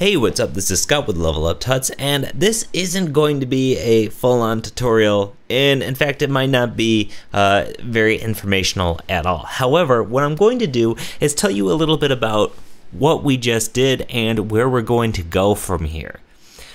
Hey, what's up? This is Scott with Level Up Tuts, and this isn't going to be a full-on tutorial, and in fact, it might not be uh, very informational at all. However, what I'm going to do is tell you a little bit about what we just did and where we're going to go from here.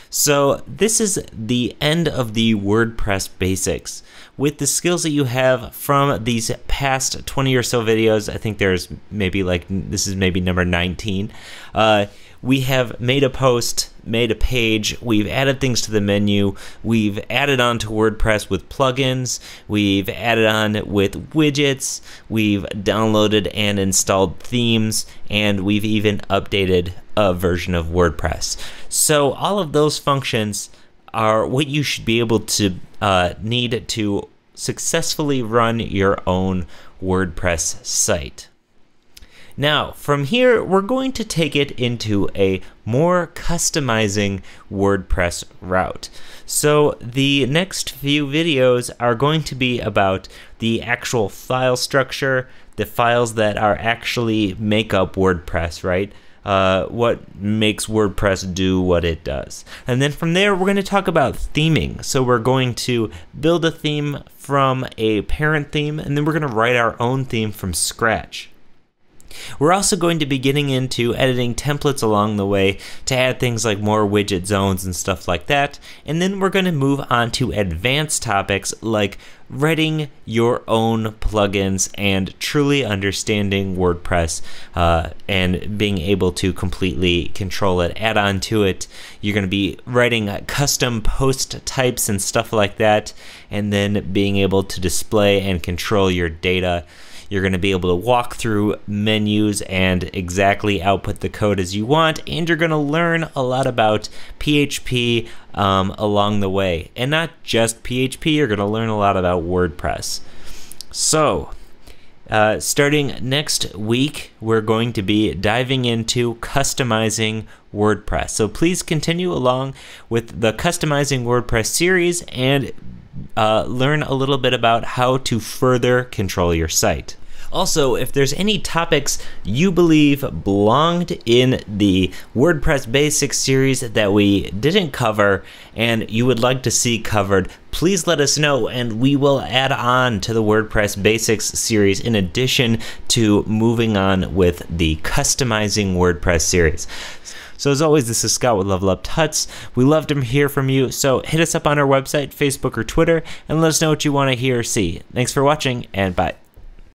So this is the end of the WordPress basics. With the skills that you have from these past 20 or so videos, I think there's maybe like, this is maybe number 19, uh, we have made a post, made a page, we've added things to the menu, we've added on to WordPress with plugins, we've added on with widgets, we've downloaded and installed themes, and we've even updated a version of WordPress. So all of those functions are what you should be able to uh, need to successfully run your own WordPress site. Now, from here, we're going to take it into a more customizing WordPress route. So the next few videos are going to be about the actual file structure, the files that are actually make up WordPress, right? Uh, what makes WordPress do what it does. And then from there, we're going to talk about theming. So we're going to build a theme from a parent theme, and then we're going to write our own theme from scratch. We're also going to be getting into editing templates along the way to add things like more widget zones and stuff like that. And then we're going to move on to advanced topics like writing your own plugins and truly understanding WordPress uh, and being able to completely control it, add on to it. You're going to be writing custom post types and stuff like that, and then being able to display and control your data. You're going to be able to walk through menus and exactly output the code as you want, and you're going to learn a lot about PHP um, along the way. And not just PHP, you're going to learn a lot about WordPress. So, uh, starting next week, we're going to be diving into customizing WordPress. So please continue along with the Customizing WordPress series and uh, learn a little bit about how to further control your site. Also, if there's any topics you believe belonged in the WordPress Basics series that we didn't cover and you would like to see covered, please let us know and we will add on to the WordPress Basics series in addition to moving on with the Customizing WordPress series. So as always, this is Scott with Level Up Tuts. We love to hear from you, so hit us up on our website, Facebook, or Twitter, and let us know what you want to hear or see. Thanks for watching, and bye.